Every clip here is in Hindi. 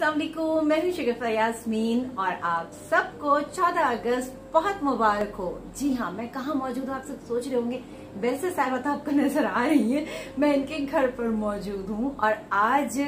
वालेकुम मैं हूँ शगफ्ता यासमीन और आप सबको 14 अगस्त बहुत मुबारक हो। जी हाँ मैं कहाँ मौजूद हूँ, आप सब सोच रहे होंगे, वैसे साहिबा तो आपको नज़र आ रही है, मैं इनके घर पर मौजूद हूँ और आज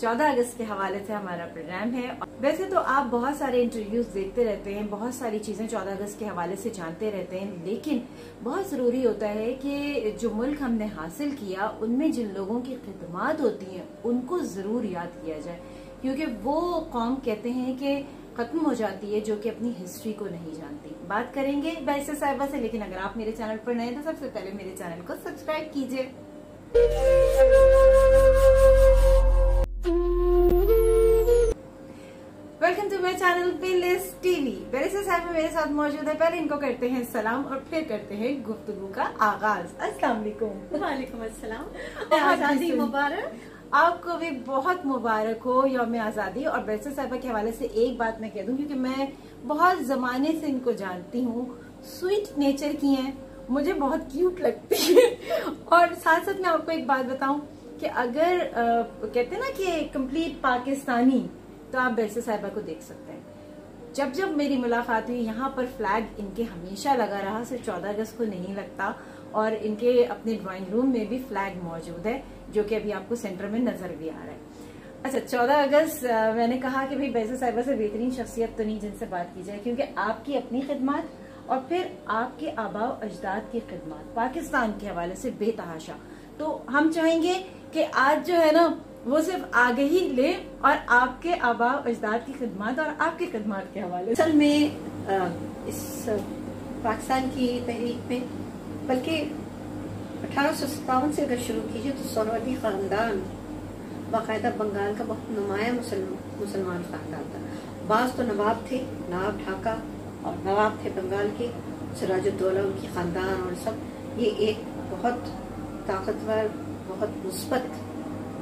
14 अगस्त के हवाले से हमारा प्रोग्राम है वैसे तो आप बहुत सारे इंटरव्यूज़ देखते रहते हैं, बहुत सारी चीज़ें 14 अगस्त के हवाले से जानते रहते हैं, लेकिन बहुत ज़रूरी होता है कि जो मुल्क हमने हासिल किया, उनमें जिन लोगों की खिदमत होती हैं, उनको ज़रूर याद किया जाए। क्योंकि वो कौम कहते हैं कि खत्म हो जाती है जो कि अपनी हिस्ट्री को नहीं जानती। बात करेंगे वैसे साहिबा से लेकिन अगर आप मेरे चैनल पर नए तो सबसे पहले मेरे चैनल को सब्सक्राइब कीजिए। Welcome to my channel playlist TV barrister साहब मेरे साथ मौजूद है। पहले इनको करते हैं सलाम और फिर करते हैं गुफ्तगू का आगाज़। अस्सलाम वालेकुम। वालेकुम अस्सलाम। आज़ादी मुबारक। आपको भी बहुत मुबारक हो योम आज़ादी। और बैरिस्टर साहबा के हवाले से एक बात मैं कह दूँ क्योंकि मैं बहुत जमाने से इनको जानती हूँ। स्वीट नेचर की हैं। मुझे बहुत क्यूट लगती है। और साथ साथ मैं आपको एक बात बताऊँ कि अगर आ, कहते ना कि कंप्लीट पाकिस्तानी तो आप बैरिस्टर साहबा को देख सकते हैं। जब जब मेरी मुलाकात हुई यहाँ पर फ्लैग इनके हमेशा लगा रहा सिर्फ़ चौदह अगस्त को नहीं लगता। और इनके अपने ड्राइंग रूम में भी फ्लैग मौजूद है, जो कि अभी आपको सेंटर में नज़र भी आ रहा है। अच्छा चौदह अगस्त मैंने कहा कि भाई बैसे साहिबा से बेहतरीन शख्सियत तो नहीं जिनसे बात की जाए, क्योंकि आपकी अपनी खिदमत और फिर आपके आबा अजदाद की खिदमत, पाकिस्तान के हवाले से बेतहाशा। तो हम चाहेंगे कि आज जो है ना, वो सिर्फ़ आगे ही ले और आपके आबा अजदाद की खिदमत और आपकी खिदमत के हवाले असल में इस पाकिस्तान की तहरीक में बल्कि अठारह सौ सत्तावन से अगर शुरू कीजिए तो सोरवती खानदान बाकायदा बंगाल का बहुत नुमाया मुसलमान खानदान था। बाज तो नवाब थे नवाब ढाका और नवाब थे बंगाल के सिराजुद्दौला उनकी खानदान और सब। ये एक बहुत ताकतवर बहुत मुस्बत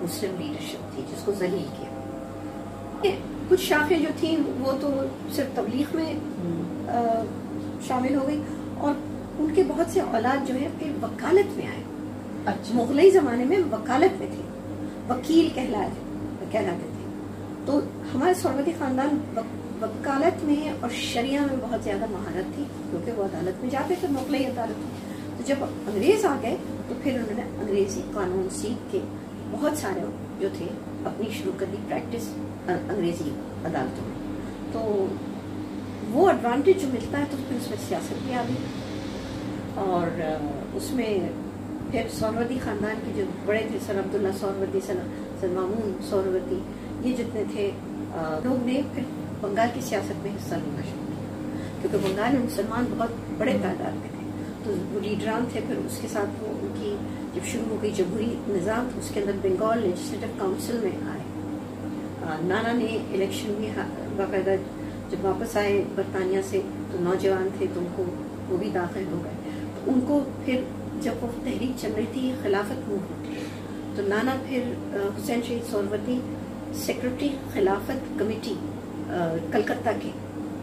मुस्लिम लीडरशिप थी जिसको जलील किया। कुछ शाखें जो थी वो तो सिर्फ़ तबलीग में हम्म। शामिल हो गई। और उनके बहुत से औलाद जो है फिर वकालत में आए। अच्छा। मुगलई जमाने में वकालत में थे। वकील कहला कहलाते थे। तो हमारे सौरवती खानदान वकालत में और शरिया में बहुत ज़्यादा महारत थी क्योंकि वो अदालत में जाते थे मुगलई अदालत में। तो जब अंग्रेज़ आ गए तो फिर उन्होंने अंग्रेज़ी कानून सीख के बहुत सारे जो थे अपनी शुरू कर दी प्रैक्टिस अंग्रेज़ी अदालतों में। तो वो एडवांटेज जो मिलता है तो फिर उसमें सियासत भी आ गई। और उसमें फिर सौरवती ख़ानदान के जो बड़े थे, sir Abdullah Suhrawardy sir sir Mamun Suhrawardy ये जितने थे लोग ने फिर बंगाल की सियासत में हिस्सा लेना शुरू किया। क्योंकि बंगाल में मुसलमान बहुत बड़े तादाद में थे। तो वो लीडरान थे, फिर उसके साथ वो उनकी जब शुरू हो गई जमहूरी निज़ाम तो उसके अंदर बंगाल लेजिस्लेटिव काउंसिल में आए। नाना ने इलेक्शन में बाकायदा जब वापस आए बरतानिया से तो नौजवान थे तो उनको वो भी दाखिल हो गए। उनको फिर जब वो तहरीक चल रही थी खिलाफत मूवमेंट तो नाना फिर हुसैन शहीद सोनवती सेक्रेटरी खिलाफत कमेटी कलकत्ता के,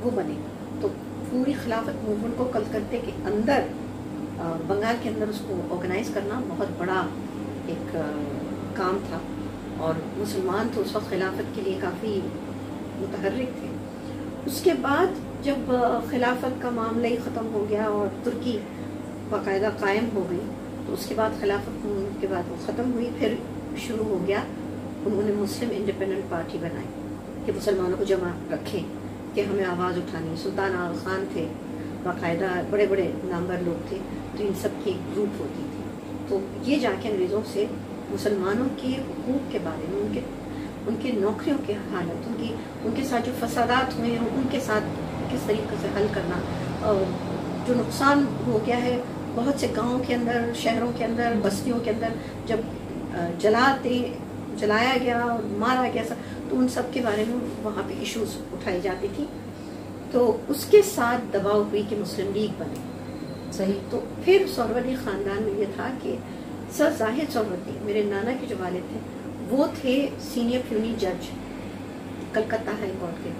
वो बने। तो पूरी खिलाफत मूवमेंट को कलकत्ते के अंदर बंगाल के अंदर उसको ऑर्गेनाइज करना बहुत बड़ा एक काम था। और मुसलमान तो उस वक्त खिलाफत के लिए काफ़ी मुतहरक थे। उसके बाद जब खिलाफत का मामला ही ख़त्म हो गया और तुर्की बाकायदा कायम हो गई। तो उसके बाद खिलाफत के बाद वो ख़त्म हुई, फिर शुरू हो गया। उन्होंने मुस्लिम इंडिपेंडेंट पार्टी बनाई कि मुसलमानों को जमा रखें, कि हमें आवाज़ उठानी। सुल्तान आल खान थे, बाकायदा बड़े बड़े नामवर लोग थे तो इन सब की ग्रुप होती थी। तो ये जाके अंग्रेज़ों से मुसलमानों के हकूक़ के बारे में, उनके उनके नौकरियों के हालत, उनकी, उनके साथ जो फसादात हुए हैं, उनके साथ किस तरीके से हल करना और जो नुकसान हो गया है बहुत से गाँवों के अंदर, शहरों के अंदर, बस्तियों के अंदर जब जलाते, जलाया गया और मारा गया सब तो उन सब के बारे में वहाँ पे इश्यूज़ उठाई जाती थी। तो उसके साथ दबाव हुई कि मुस्लिम लीग बने। सही। तो फिर सौरवती ख़ानदान में ये था कि सर ज़ाहिर सौरवती मेरे नाना के जो वाले थे, वो थे सीनियर प्यूनी जज कलकत्ता हाई कोर्ट के।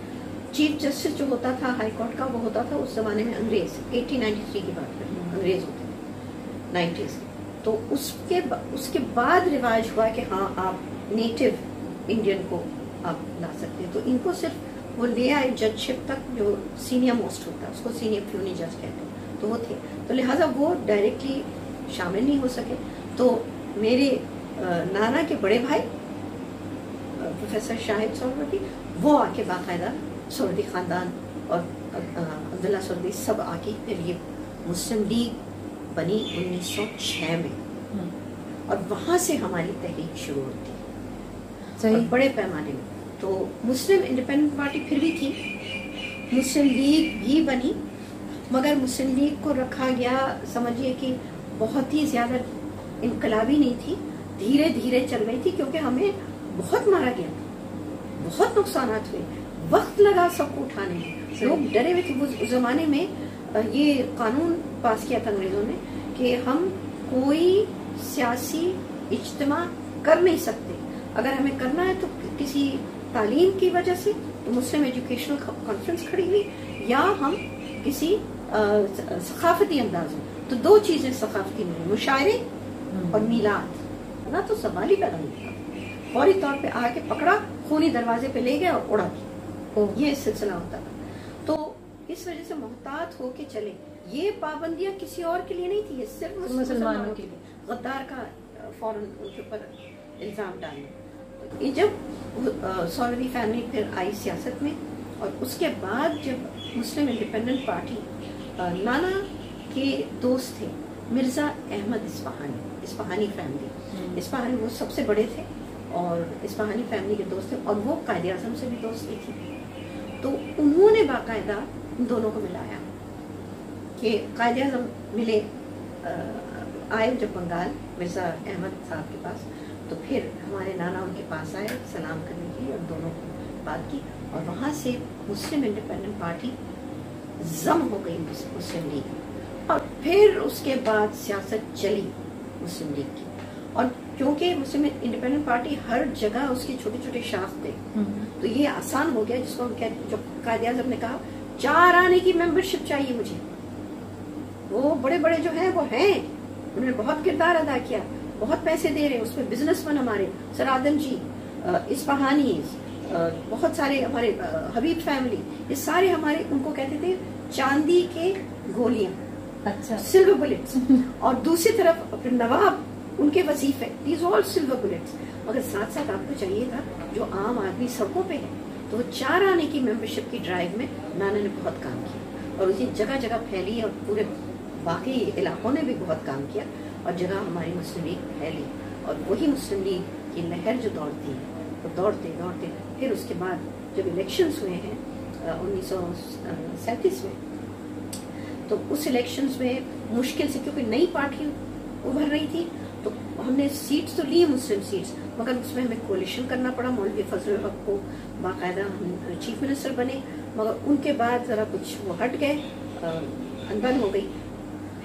चीफ जस्टिस जो होता था हाई कोर्ट का, वो होता था उस जमाने में अंग्रेज़। 1893 की बात करें, अंग्रेज़ होते नाइन्टीज तो उसके उसके बाद रिवाज हुआ कि हाँ आप नेटिव इंडियन को आप ला सकते हैं। तो इनको सिर्फ़ वो ले आए जजशिप तक जो सीनियर मोस्ट होता है, उसको सीनियर फ्यूनी जज कहते हैं। तो वो थे। तो लिहाजा वो डायरेक्टली शामिल नहीं हो सके। तो मेरे नाना के बड़े भाई प्रोफेसर शाहिद सोहरवर्दी वो आके बाकायदा सोहरदी ख़ानदान और अब्दुल्ला सोहरदी सब आके फिर ये मुस्लिम लीग बनी 1906 में। हम्म। और वहाँ से हमारी तहरीक शुरू होती। सही। बड़े पैमाने में। तो मुस्लिम इंडिपेंडेंट पार्टी फिर भी थी। मुस्लिम लीग भी बनी मगर मुस्लिम लीग को रखा गया समझिए कि बहुत ही ज़्यादा इनकलाबी नहीं थी। धीरे धीरे चल रही थी क्योंकि हमें बहुत मारा गया था। बहुत नुकसान हुए। वक्त लगा सबको उठाने में। लोग डरे हुए थे उस जमाने में। ये कानून पास किया था अंग्रेज़ों ने कि हम कोई सियासी इज्तम कर नहीं सकते। अगर हमें करना है तो किसी तालीम की वजह से तो मुस्लिम एजुकेशनल कॉन्फ्रेंस खड़ी हुई या हम किसी सकाफती अंदाज में। तो दो चीज़ें सकाफती में मुशायरे हम्म। और मीलाद। ना तो सवाल ही पैदा नहीं था फौरी तौर पे आके पकड़ा खूनी दरवाजे पे ले गया और उड़ा दिया। ये सिलसिला होता था। इस वजह से मोहतात होके चले। ये पाबंदियाँ किसी और के लिए नहीं थी ये सिर्फ़ मुसलमानों के लिए। गद्दार का फ़ौरन उनके ऊपर इल्ज़ाम डालना ये जब सौरवी फैमिली फिर आई सियासत में और उसके बाद जब मुस्लिम इंडिपेंडेंट पार्टी नाना के दोस्त थे मिर्ज़ा अहमद इस्पाहानी इस्पाहानी फैमिली। हम्म। इस्पाहानी वो सबसे बड़े थे और इस्पाहानी फैमिली के दोस्त थे और वो कायद अजम से भी दोस्ती थी। तो उन्होंने बाकायदा दोनों को मिलाया। कि कायद अजम मिले आए जब बंगाल मिर्ज़ा अहमद साहब के पास तो फिर हमारे नाना उनके पास आए सलाम करने के लिए और दोनों को बात की और वहाँ से मुस्लिम इंडिपेंडेंट पार्टी जम हो गई मुस्लिम लीग। और फिर उसके बाद सियासत चली मुस्लिम लीग की। और क्योंकि मुस्लिम इंडिपेंडेंट पार्टी हर जगह उसके छोटे छोटे शाख थे हम्म। तो ये आसान हो गया जिसको हम कहते जो कायद अजम ने कहा चार आने की मेंबरशिप चाहिए मुझे। वो बड़े बड़े जो है वो हैं। उन्होंने बहुत किरदार अदा किया। बहुत पैसे दे रहे हैं। उसमें बिजनेसमैन हमारे सर आदम जी इस्पाहानी बहुत सारे हमारे हबीब फैमिली ये सारे हमारे उनको कहते थे चांदी के गोलियाँ। अच्छा। सिल्वर बुलेट्स और दूसरी तरफ़ अपने नवाब उनके वजीफे दीज ऑल सिल्वर बुलेट्स मगर साथ साथ आपको चाहिए था जो आम आदमी सड़कों पे है। तो वो चार आने की मेंबरशिप की ड्राइव में नाना ने बहुत काम किया। और उसी जगह जगह फैली और पूरे बाकी इलाकों ने भी बहुत काम किया और जगह हमारी मुस्लिम लीग फैली। और वही मुस्लिम लीग की लहर जो दौड़ती है तो दौड़ते दौड़ते, फिर उसके बाद जब इलेक्शंस हुए हैं उन्नीस में तो उस इलेक्शंस में मुश्किल से, क्योंकि नई पार्टी उभर रही थी हमने सीट्स तो ली मुस्लिम सीट्स मगर उसमें हमें कोलिशन करना पड़ा मौलवी फजल हक को बाकायदा हम चीफ मिनिस्टर बने मगर उनके बाद ज़रा कुछ वो हट गए अनबन हो गई।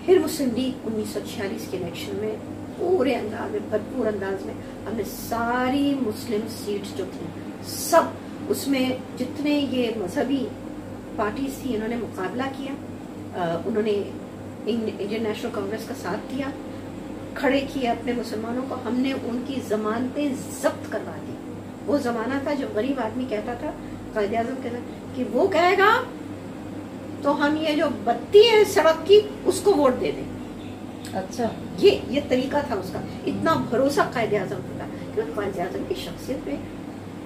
फिर मुस्लिम लीग उन्नीस सौ छियालीस के इलेक्शन में पूरे अंदाज में भरपूर अंदाज में हमने सारी मुस्लिम सीट्स जो थी सब उसमें जितने ये मजहबी पार्टीज़ थी इन्होंने मुकाबला किया आ, उन्होंने इंडियन नेशनल कांग्रेस का साथ दिया खड़े किए अपने मुसलमानों को हमने उनकी जमानतें जब्त करवा दी। वो जमाना था जो गरीब आदमी कहता था कायद आज़म कहता कि वो कहेगा तो हम ये जो बत्ती है सड़क की उसको वोट दे दें। अच्छा। ये ये तरीका था उसका। इतना भरोसा कायद आज़म का कायद आज़म की शख्सियत पे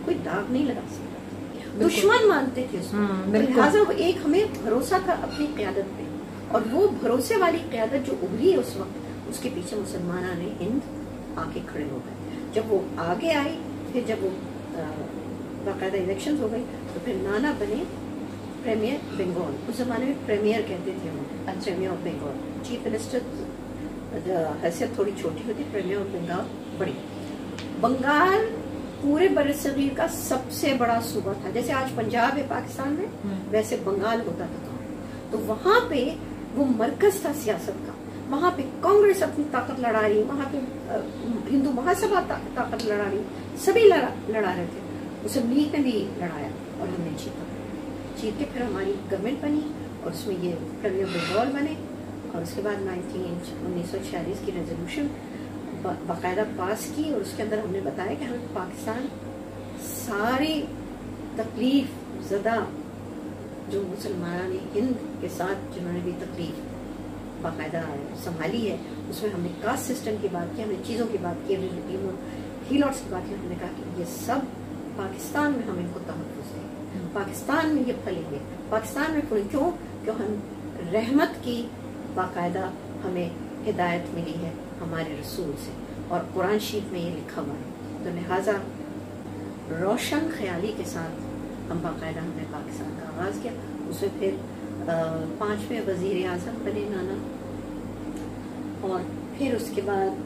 कोई दाग नहीं लगा सकता। दुश्मन मानते थे उसको। हाँ, तो लिहाजा एक हमें भरोसा था अपनी क्यादत पे। और वो भरोसे वाली क्यादत जो उभरी है उस वक्त उसके पीछे मुसलमान ने हिंद आके खड़े हो गए। जब वो आगे आई फिर जब वो बाकायदा इलेक्शन हो गई तो फिर नाना बने प्रेमियर बंगाल उस जमाने में प्रेमियर कहते थे वो premier of Bengal chief minister हैसियत थोड़ी छोटी होती प्रेमियर ऑफ़ बंगाल बड़ी। बंगाल पूरे बर सगीर का सबसे बड़ा सूबा था। जैसे आज पंजाब है पाकिस्तान में हम्म। वैसे बंगाल होता था। तो वहाँ पे वो मरकज था सियासत का। वहाँ पे कांग्रेस अपनी ताकत लड़ा रही वहाँ पे हिंदू महासभा ता, ताकत लड़ा रही सभी लड़ा लड़ा रहे थे। उसे लीग ने भी लड़ाया और हमने जीता। जीत के फिर हमारी गवर्नमेंट बनी और उसमें ये प्रीमियर बंगाल बने और उसके बाद नाइनटीन उन्नीस सौ छियालीस की रेजोल्यूशन बाकायदा पास की और उसके अंदर हमने बताया कि हमें पाकिस्तान सारी तकलीफ़ ज़दा जो मुसलमान हिंद के साथ जिन्होंने भी तकलीफ़ बाकायदा संभाली है। उसमें हमने कास्ट सिस्टम की बात की, हमने चीज़ों की बात की हीलॉट्स की बात की, हमने कहा कि ये सब पाकिस्तान में हम इनको तहफ़ दें पाकिस्तान में ये फलेंगे पाकिस्तान में फलेंगे क्यों? क्यों हम रहमत की बाकायदा हमें हिदायत मिली है हमारे रसूल से। और कुरान शीफ में ये लिखा हुआ है। तो लिहाजा रोशन ख्याली के साथ हम बाकायदा हमने पाकिस्तान का आगाज़ किया। उसमें फिर पाँचवें वज़ीर अजम बने नाना। और फिर उसके बाद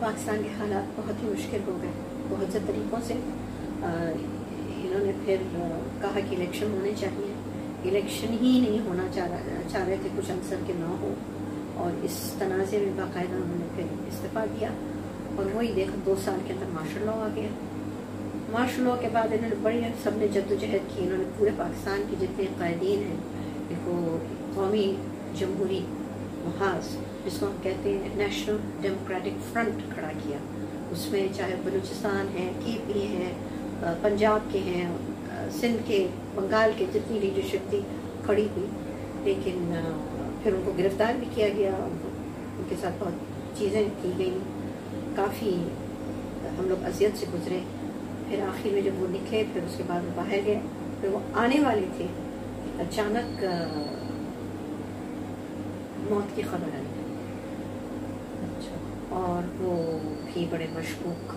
पाकिस्तान के हालात बहुत ही मुश्किल हो गए। बहुत से तरीक़ों से इन्होंने फिर कहा कि इलेक्शन होने चाहिए। इलेक्शन ही नहीं होना चाह चाह रहे थे कुछ अंसर के ना हो। और इस तनाज़े में बाकायदा उन्होंने फिर इस्तीफ़ा दिया। और वही देखा, दो साल के अंदर मार्शल लॉ आ गया। मार्शल लॉ के बाद इन्होंने बड़ी सबने जद्दोजहद की। इन्होंने पूरे पाकिस्तान के जितने कायदीन हैं इनको कौमी जमहूरी महाज जिसको हम कहते हैं नेशनल डेमोक्रेटिक फ्रंट खड़ा किया। उसमें चाहे बलूचिस्तान है के पी हैं पंजाब के हैं सिंध के, बंगाल के, जितनी लीडरशिप थी, खड़ी हुई। लेकिन फिर उनको गिरफ़्तार भी किया गया। उनके साथ बहुत चीज़ें की गई। काफ़ी हम लोग अजियत से गुजरे। फिर आखिर में जब वो निकले, फिर उसके बाद वो बाहर गए। फिर वो आने वाले थे। अचानक मौत की खबर आई। और वो भी बड़े मशकूक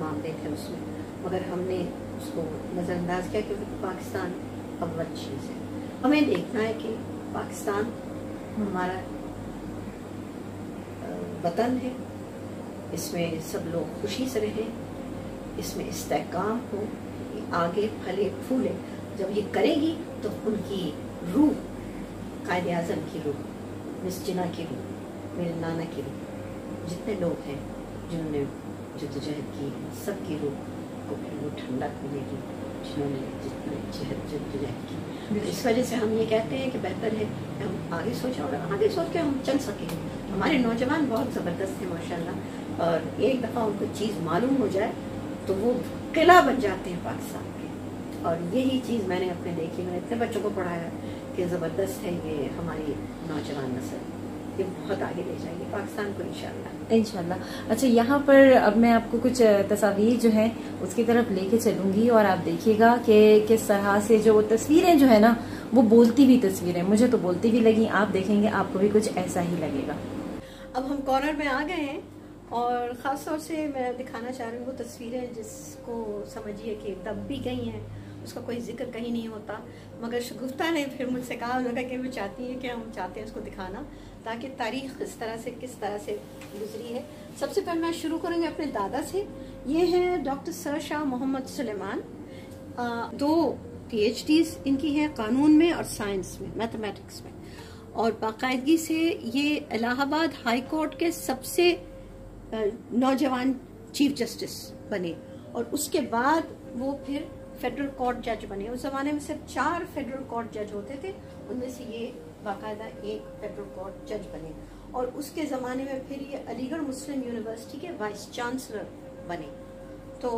मामले थे उसमें। मगर हमने उसको नज़रअंदाज किया क्योंकि पाकिस्तान अव्वल चीज़ है। हमें देखना है कि पाकिस्तान हमारा वतन है। इसमें सब लोग खुशी से रहें। इसमें इस्तेकाम हो आगे फले फूले। जब ये करेगी तो उनकी रूह, कायद अजम की रूह, मिस जिना की रूह, मेरे नाना की रूह। जितने लोग हैं जिन्होंने जद्दोजहद की सबकी रूह को फिर वो ठंडक मिलेगी जिन्होंने जितने जहद जद्दोजहद की इस वजह से हम ये कहते हैं कि बेहतर है कि हम आगे सोचें और आगे सोच के हम चल सकें। हमारे नौजवान बहुत ज़बरदस्त हैं माशाल्लाह। और एक दफ़ा उनको चीज़ मालूम हो जाए तो वो किला बन जाते हैं पाकिस्तान के। और यही चीज़ मैंने अपने देखी मैंने इतने बच्चों को पढ़ाया कि ज़बरदस्त है ये हमारी नौजवान नस्ल। ये बहुत आगे ले जाएगी पाकिस्तान को इंशाल्लाह। इंशाल्लाह। अच्छा यहाँ पर अब मैं आपको कुछ तस्वीर जो है उसकी तरफ़ लेके चलूँगी और आप देखिएगा कि किस तरह से जो तस्वीरें जो है ना वो बोलती हुई तस्वीरें मुझे तो बोलती भी लगी आप देखेंगे आपको भी कुछ ऐसा ही लगेगा। अब हम कॉर्नर में आ गए हैं और ख़ास तौर से मैं दिखाना चाह रही हूँ वो तस्वीरें जिसको समझिए कि दब भी गई हैं उसका कोई ज़िक्र कहीं नहीं होता। मगर शगुफ्ता ने फिर मुझसे कहा उन्होंने कि वो चाहती है कि हम चाहते हैं उसको दिखाना। ताकि तारीख किस तरह से, किस तरह से गुजरी है। सबसे पहले मैं शुरू करूँगी अपने दादा से। ये हैं डॉक्टर सर शाह मोहम्मद सुलेमान। दो पी इनकी हैं कानून में और साइंस में, मैथमेटिक्स में। और बाकायदगी से ये इलाहाबाद हाई कोर्ट के सबसे नौजवान चीफ जस्टिस बने। और उसके बाद वो फिर फेडरल कोर्ट जज बने। उस जमाने में सिर्फ़ चार फेडरल कोर्ट जज होते थे। उनमें से ये बाकायदा एक फेडरल कोर्ट जज बने। और उसके ज़माने में फिर ये अलीगढ़ मुस्लिम यूनिवर्सिटी के वाइस चांसलर बने। तो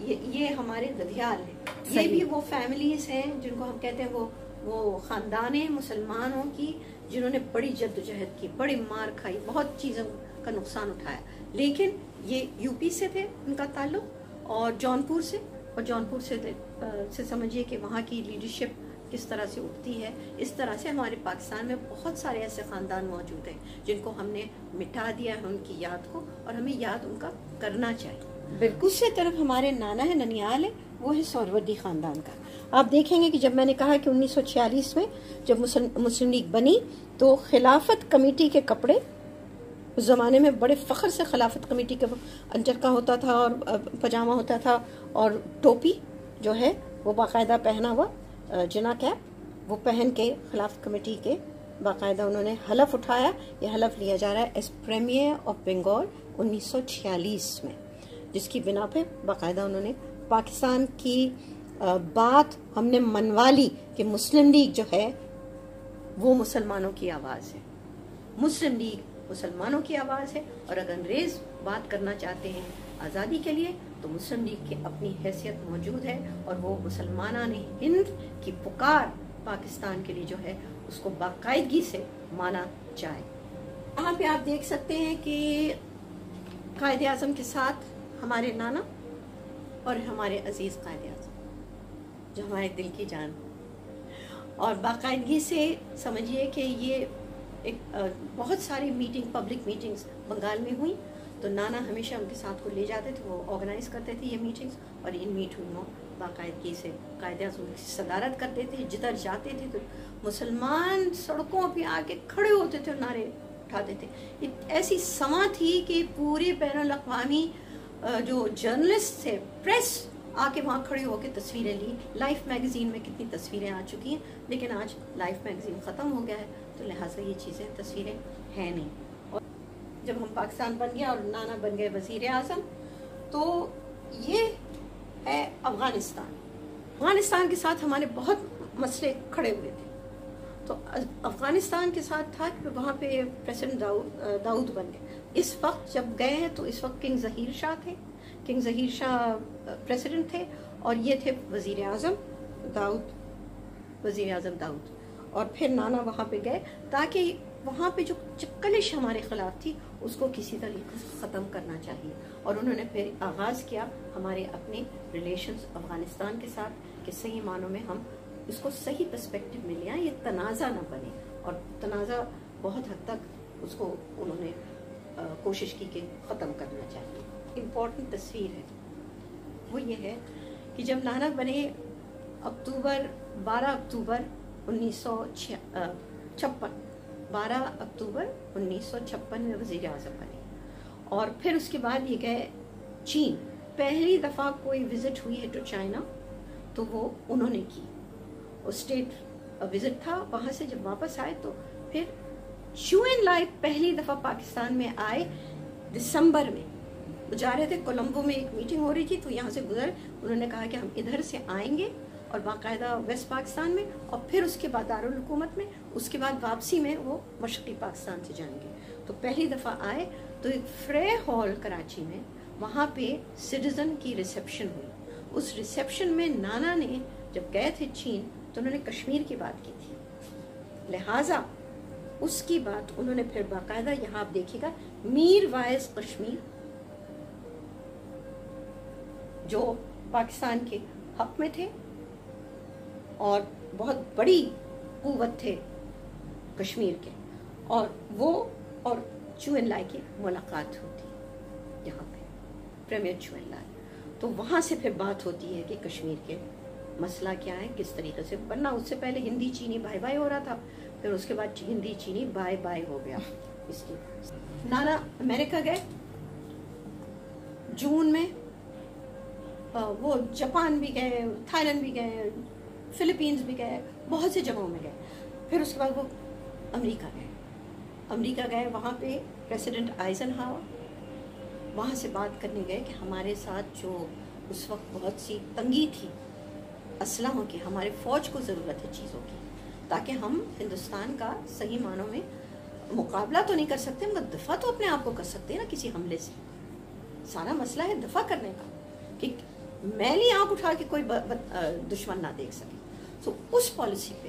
ये ये हमारे दधियाल है। ये भी वो फैमिलीज़ हैं जिनको हम कहते हैं वो वो ख़ानदान मुसलमानों की जिन्होंने बड़ी जद्दोजहद की बड़ी मार खाई बहुत चीज़ों का नुकसान उठाया। लेकिन ये यूपी से थे उनका ताल्लुक और जौनपुर से और जौनपुर से से समझिए कि वहाँ की लीडरशिप किस तरह से उठती है इस तरह से हमारे पाकिस्तान में बहुत सारे ऐसे ख़ानदान मौजूद हैं जिनको हमने मिटा दिया है उनकी याद को और हमें याद उनका करना चाहिए। बिल्कुल। दूसरी तरफ़ हमारे नाना है ननियाल है वो है सौरवर्दी ख़ानदान का। आप देखेंगे कि जब मैंने कहा कि 1946 में जब मुस्लिम लीग बनी तो खिलाफत कमेटी के कपड़े उस ज़माने में बड़े फ़ख्र से खिलाफत कमेटी के अंजर का होता था और पजामा होता था और टोपी जो है वो बाकायदा पहना हुआ जना कैप, वो पहन के खिलाफत कमेटी के बाकायदा उन्होंने हलफ उठाया। ये हलफ लिया जा रहा है एस प्रेमियर ऑफ़ बंगाल 1946 में, जिसकी बिना पे बाकायदा उन्होंने पाकिस्तान की बात हमने मनवा ली कि मुस्लिम लीग जो है, वो मुसलमानों की आवाज़ है। मुस्लिम लीग मुसलमानों की आवाज़ है और अगर अंग्रेज़ बात करना चाहते हैं। आज़ादी के लिए तो मुस्लिम लीग की अपनी हैसियत मौजूद है और वो मुसलमान ने हिंद की पुकार पाकिस्तान के लिए जो है, उसको बाकायदगी से माना जाए। यहाँ पे आप देख सकते हैं कि कायद आज़म के साथ हमारे नाना और हमारे अज़ीज़ कायद आज़म जो हमारे दिल की जान। और बाकायदगी से समझिए कि ये एक बहुत सारी मीटिंग पब्लिक मीटिंग्स बंगाल में हुई तो नाना हमेशा उनके साथ को ले जाते थे, वो ऑर्गेनाइज करते थे ये मीटिंग्स और इन मीटिंगों बाकायदगी से, कायदे की सदारत करते थे, जिधर जाते थे तो मुसलमान सड़कों पे आके खड़े होते थे और नारे उठाते थे। ऐसी समा थी कि पूरे बैन अवी जो जर्नलिस्ट थे प्रेस आके वहाँ खड़े होकर तस्वीरें ली। लाइफ मैगजीन में कितनी तस्वीरें आ चुकी हैं, लेकिन आज लाइफ मैगजीन ख़त्म हो गया है तो लिहाजा ये चीज़ें, तस्वीरें हैं नहीं। जब हम पाकिस्तान बन गया और नाना बन गए वज़ीर आज़म तो ये है अफ़गानिस्तान। अफ़गानिस्तान के साथ हमारे बहुत मसले खड़े हुए थे। तो अफ़गानिस्तान के साथ था कि वहाँ पे प्रेसिडेंट दाऊद दाऊद बन गए। इस वक्त जब गए हैं तो इस वक्त किंग जहीर शाह थे। किंग जहीर शाह प्रेसिडेंट थे और ये थे वज़ीर अजम दाऊद, वज़ीर अजम दाऊद। और फिर नाना वहाँ पे गए, ताकि वहाँ पे जो चक्कलिश हमारे खिलाफ थी, उसको किसी तरीके से ख़त्म करना चाहिए। और उन्होंने फिर आगाज़ किया हमारे अपने रिलेशंस अफ़गानिस्तान के साथ कि सही मानों में हम इसको सही पर्सपेक्टिव में लिया ये तनाज़ा ना बने। और तनाज़ा बहुत हद तक उसको उन्होंने कोशिश की कि ख़त्म करना चाहिए। इम्पोर्टेंट तस्वीर है। वो ये है कि जब नाना बने अक्टूबर 12 अक्टूबर उन्नीस सौ छप्पन बारह अक्टूबर उन्नीस सौ छप्पन में वज़ीर अजम बने। और फिर उसके बाद ये गए चीन। पहली दफ़ा कोई विज़िट हुई है टू चाइना तो वो उन्होंने की। और स्टेट विज़िट था, वहाँ से जब वापस आए तो फिर शू एन लाइफ पहली दफ़ा पाकिस्तान में आए दिसंबर में। वो जा रहे थे कोलंबो में एक मीटिंग हो रही थी तो यहाँ से गुजर। उन्होंने कहा कि हम इधर से आएँगे और बाकायदा वेस्ट पाकिस्तान में और फिर उसके बाद दारुलकूमत में, उसके बाद वापसी में वो मशरक़ी पाकिस्तान से जाएँगे। तो पहली दफ़ा आए तो एक फ्रे हॉल कराची में वहाँ पे सिटीज़न की रिसेप्शन हुई। उस रिसेप्शन में नाना ने जब गए थे चीन तो उन्होंने कश्मीर की बात की थी। लिहाजा उसकी बात उन्होंने फिर बाकायदा यहाँ आप देखिएगा, मीर वायस कश्मीर, जो पाकिस्तान के हक में थे और बहुत बड़ी कुत थे कश्मीर के। और वो और चुन लाई की मुलाकात होती यहाँ पे, प्रेमियर चुन लाई तो वहाँ से फिर बात होती है कि कश्मीर के मसला क्या है, किस तरीके से बनना उससे पहले हिंदी चीनी बाय बाय हो रहा था, फिर उसके बाद हिंदी चीनी बाय बाय हो गया इसकी। नाना अमेरिका गए, जून में वो जापान भी गए, थाईलैंड भी गए फिलीपींस भी गए, बहुत से जगहों में गए। फिर उसके बाद वो अमेरिका गए। अमेरिका गए, वहाँ पे प्रेसिडेंट आइजन हावर वहाँ से बात करने गए कि हमारे साथ जो उस वक्त बहुत सी तंगी थी असलहों की, हमारे फ़ौज को ज़रूरत है चीज़ों की, ताकि हम हिंदुस्तान का सही मानों में मुकाबला तो नहीं कर सकते, मगर दफ़ा तो अपने आप को कर सकते हैं ना किसी हमले से। सारा मसला है दफ़ा करने का, कि मैली आँख उठा के कोई दुश्मन ना देख सके। तो उस पॉलिसी पे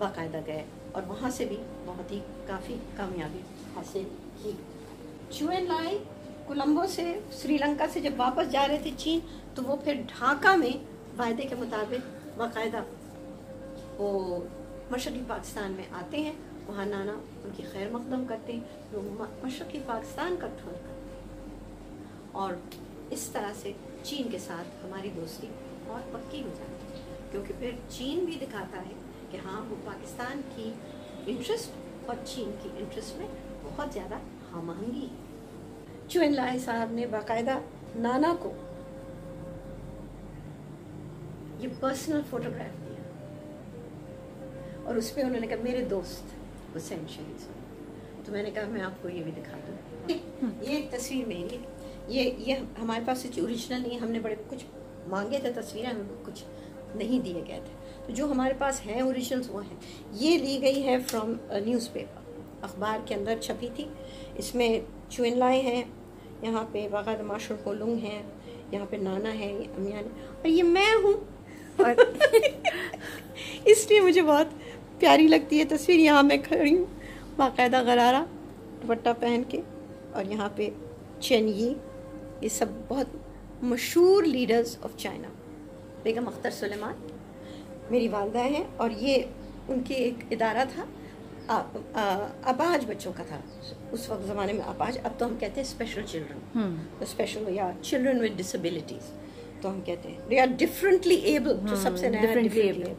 बाकायदा गए और वहाँ से भी बहुत ही काफ़ी कामयाबी हासिल की। चुएन लाई कोलंबो से श्रीलंका से जब वापस जा रहे थे चीन तो वो फिर ढाका में वायदे के मुताबिक बाकायदा वो मशरक़ी पाकिस्तान में आते हैं। वहाँ नाना उनकी खैर मकदम करते हैं वो मशरक़ी पाकिस्तान का ठोर करते हैं। और इस तरह से चीन के साथ हमारी दोस्ती और पक्की हो जाती है। क्योंकि फिर चीन भी दिखाता है कि हाँ वो पाकिस्तान की इंटरेस्ट और चीन की इंटरेस्ट में बहुत ज़्यादा हमहंगी है। चुन लाई साहब ने बाकायदा नाना को। ये पर्सनल फोटोग्राफ दिया। और उस पर उन्होंने कहा मेरे दोस्त हुसैन शहीद तो मैंने कहा मैं आपको ये भी दिखा दूँ। ये तस्वीर मेरी ये ये हमारे पास ओरिजिनल नहीं हमने बड़े कुछ मांगे थे तस्वीरें हमें कुछ नहीं दिए गए थे। तो जो हमारे पास हैं ओरिजिनल्स वो हैं। ये ली गई है फ्रॉम न्यूज़पेपर अखबार के अंदर छपी थी। इसमें चुन लाए हैं। यहाँ पे बाकायदा माशर कोलुंग हैं। यहाँ पे नाना है अमिया और ये मैं हूँ। और इसलिए मुझे बहुत प्यारी लगती है तस्वीर। यहाँ मैं खड़ी हूँ, बाकायदा गरारा, दुपट्टा पहन के। और यहाँ पे चेन ये। सब बहुत मशहूर leaders of China Begum Akhtar Sulaiman. मेरी वालदा हैं और ये उनकी एक इदारा था। अपाज बच्चों का था। उस वक्त ज़माने में अपाज अब तो हम कहते हैं स्पेशल चिल्ड्रन स्पेशल या चिल्ड्रन विद डिसेबिलिटीज़ तो हम कहते हैं। दे आर डिफरेंटली एबल जो सबसे नया डिफरेंटली एबल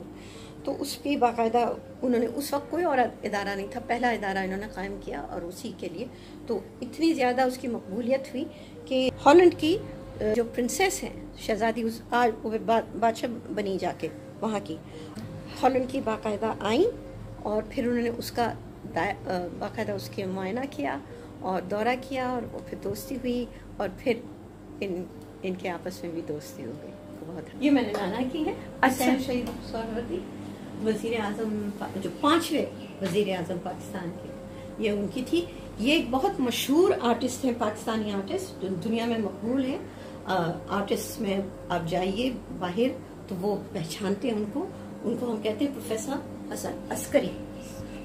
तो उस पर बाकायदा उन्होंने उस वक्त कोई और इदारा नहीं था। पहला इदारा इन्होंने कायम किया और उसी के लिए। तो इतनी ज़्यादा उसकी मकबूलियत हुई कि हॉलैंड की जो प्रिंसेस हैं शहजादी उस आज वो बादशाह बनी जाके वहाँ की। हॉलैंड की बाकायदा आई और फिर उन्होंने उसका बाकायदा उसके मुआयना किया और दौरा किया और वो फिर दोस्ती हुई और फिर इन इनके आपस में भी दोस्ती हो गई। तो बहुत ये मैंने नाना की है। अच्छा। शहीद सोहरवर्दी वज़ीर आज़म जो पाँचवें वज़ीर अजम पाकिस्तान के। ये उनकी थी। ये एक बहुत मशहूर आर्टिस्ट हैं पाकिस्तानी आर्टिस्ट जो दुनिया में मकबूल है। आर्टिस्ट में आप जाइए बाहर तो वो पहचानते हैं उनको। उनको हम कहते हैं प्रोफेसर हसन अस्करी।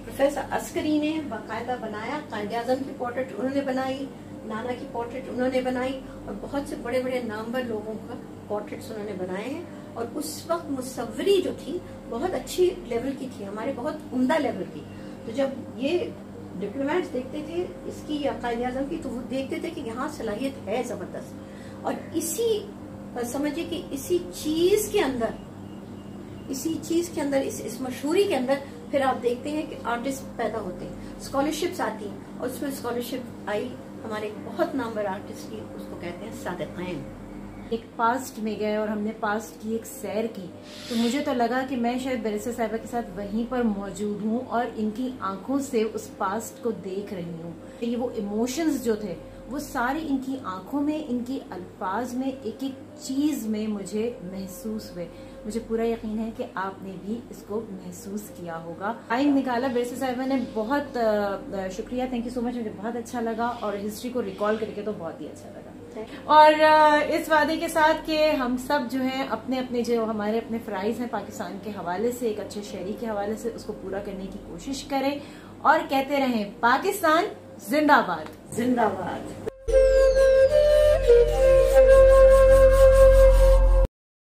प्रोफेसर अस्करी ने बाकायदा बनाया, कायद आज़म की पोर्ट्रेट उन्होंने बनाई, नाना की पोर्ट्रेट उन्होंने बनाई, और बहुत से बड़े बड़े नामवर लोगों का पोर्ट्रेट्स उन्होंने बनाए हैं। और उस वक्त मुसवरी जो थी, बहुत अच्छी लेवल की थी, हमारे बहुत उम्दा लेवल की। तो जब ये डिप्लोमेट्स देखते थे, इसकी या कायद आज़म की तो वो देखते थे कि यहाँ सलाहियत है ज़बरदस्त। और इसी समझिए कि इसी चीज़ के अंदर, इसी चीज़ के अंदर, इस इस मशहूरी के अंदर फिर आप देखते हैं कि आर्टिस्ट पैदा होते हैं स्कॉलरशिप्स आती हैं और उसमें स्कॉलरशिप आई, हमारे एक बहुत नामवर आर्टिस्ट की उसको कहते हैं सादकैन एक पास्ट में गए और हमने पास्ट की एक सैर की तो मुझे तो लगा कि मैं शायद बैरिस्टर साहिबा के साथ वहीं पर मौजूद हूँ और इनकी आँखों से उस पास्ट को देख रही हूँ। ये वो इमोशंस जो थे वो सारे इनकी आँखों में इनके अल्फाज में एक एक चीज़ में मुझे महसूस हुए। मुझे पूरा यकीन है कि आपने भी इसको महसूस किया होगा। टाइम निकाला बैरिस्टर साहिबा ने बहुत शुक्रिया। थैंक यू सो मच मुझे बहुत अच्छा लगा और हिस्ट्री को रिकॉल करके तो बहुत ही अच्छा लगा। और इस वादे के साथ कि हम सब जो है अपने अपने जो हमारे अपने फ्राइज हैं पाकिस्तान के हवाले से एक अच्छे शहरी के हवाले से उसको पूरा करने की कोशिश करें और कहते रहें पाकिस्तान जिंदाबाद। जिंदाबाद।